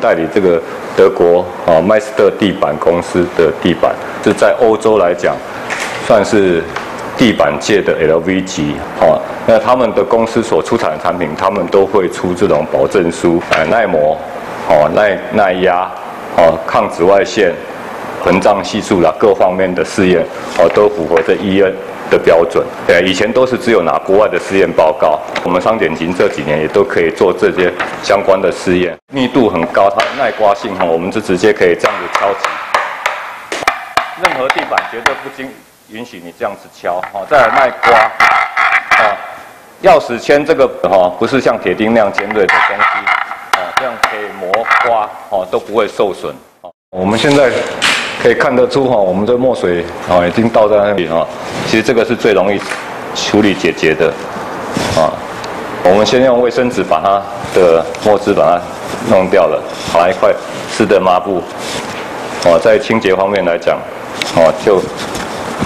代理这个德国啊麦斯特地板公司的地板，是在欧洲来讲算是地板界的 LV 级啊。那他们的公司所出产的产品，他们都会出这种保证书，呃，耐磨，哦，耐耐压，哦，抗紫外线。膨胀系数啦，各方面的试验哦都符合这 EN 的标准。对，以前都是只有拿国外的试验报告，我们商点金这几年也都可以做这些相关的试验，密度很高，它的耐刮性哈，我们就直接可以这样子敲击。任何地板绝对不经允许你这样子敲，哈，再来耐刮，啊，钥匙圈这个哈不是像铁钉那样尖锐的东西，啊，这样可以磨刮，哦都不会受损。我们现在。可以看得出哈，我们的墨水啊已经倒在那里哈。其实这个是最容易处理解决的啊。我们先用卫生纸把它的墨汁把它弄掉了，拿一块湿的抹布哦，在清洁方面来讲哦，就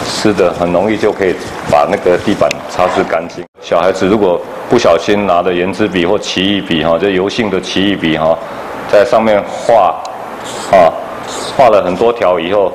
湿的很容易就可以把那个地板擦拭干净。小孩子如果不小心拿的圆珠笔或奇异笔哈，这油性的奇异笔哈，在上面画啊。画了很多条以后，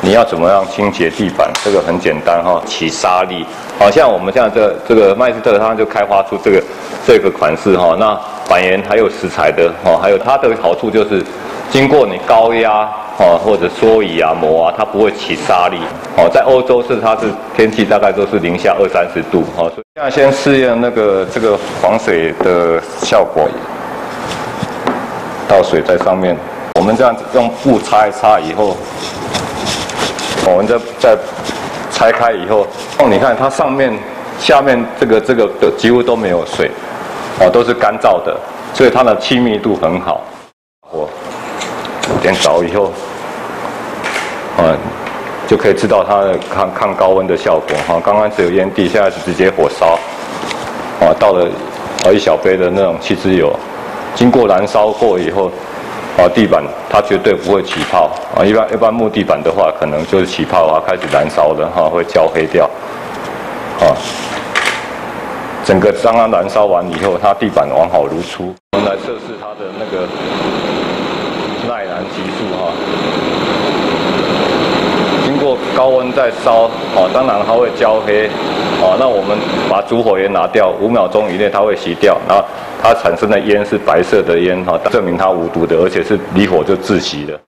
你要怎么样清洁地板？这个很简单哈，起沙粒。好像我们现在这这个麦斯特，它就开发出这个这个款式哈。那板岩还有石材的哈，还有它的好处就是，经过你高压哦或者缩移啊磨啊，它不会起沙粒。哦，在欧洲是它是天气大概都是零下二三十度哦。现在先试验那个这个防水的效果，倒水在上面。我们这样子用布擦一擦以后，我们再再拆开以后，哦，你看它上面、下面这个这个的几乎都没有水，哦，都是干燥的，所以它的气密度很好。火点着以后，嗯，就可以知道它的抗抗高温的效果。哈，刚刚只有烟蒂，现在是直接火烧，啊，倒了一小杯的那种汽脂油，经过燃烧过以后。啊，地板它绝对不会起泡啊！一般一般木地板的话，可能就是起泡啊，开始燃烧了哈，会焦黑掉。啊，整个刚刚燃烧完以后，它地板完好如初。我们来测试它的那个耐燃级数哈。经过高温再烧，啊，当然它会焦黑。啊，那我们把烛火源拿掉，五秒钟以内它会熄掉，然后。它产生的烟是白色的烟哈，证明它无毒的，而且是离火就窒息的。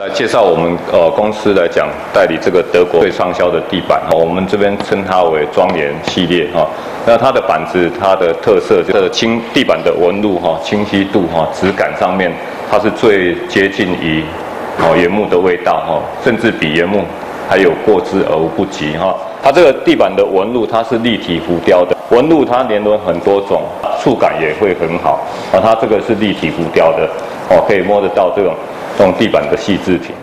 来介绍我们呃公司来讲，代理这个德国最畅销的地板哈，我们这边称它为庄严系列哈。那它的板子它的特色就是清地板的纹路哈，清晰度哈，质感上面它是最接近于哦原木的味道哈，甚至比原木还有过之而无不及哈。它这个地板的纹路它是立体浮雕的。纹路它年轮很多种，触感也会很好啊。它这个是立体浮雕的哦，可以摸得到这种这种地板的细致品。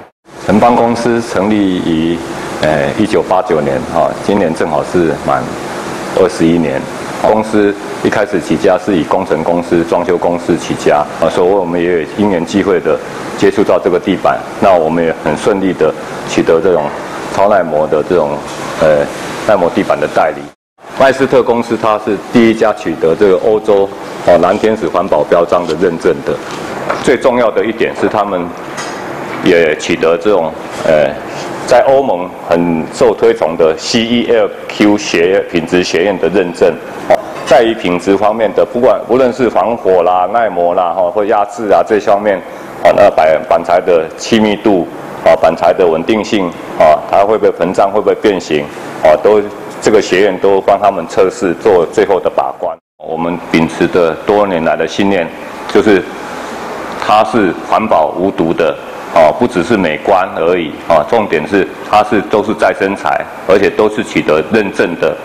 城邦公司成立于呃一九八九年哈，今年正好是满二十一年。公司一开始起家是以工程公司、装修公司起家啊，所以我们也有因缘际会的接触到这个地板，那我们也很顺利的取得这种超耐磨的这种呃耐磨地板的代理。麦斯特公司，它是第一家取得这个欧洲哦蓝天使环保标章的认证的。最重要的一点是，他们也取得这种呃，在欧盟很受推崇的 CELQ 学品质学院的认证。哦，在于品质方面的，不管无论是防火啦、耐磨啦、哈或压制啊这方面，啊，那板板材的气密度，啊板材的稳定性，啊它会不会膨胀，会不会变形，啊都。这个学院都帮他们测试，做最后的把关。我们秉持的多年来的信念，就是它是环保无毒的，哦，不只是美观而已，啊，重点是它是都是再生材，而且都是取得认证的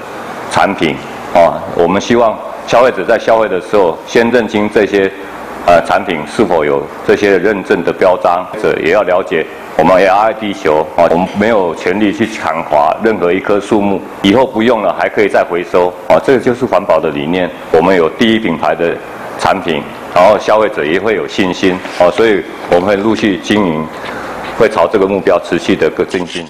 产品，啊，我们希望消费者在消费的时候，先认清这些。呃，产品是否有这些认证的标章？这也要了解。我们也爱地球啊，我们没有权利去砍伐任何一棵树木，以后不用了还可以再回收啊，这个就是环保的理念。我们有第一品牌的产品，然后消费者也会有信心啊，所以我们会陆续经营，会朝这个目标持续的个进进。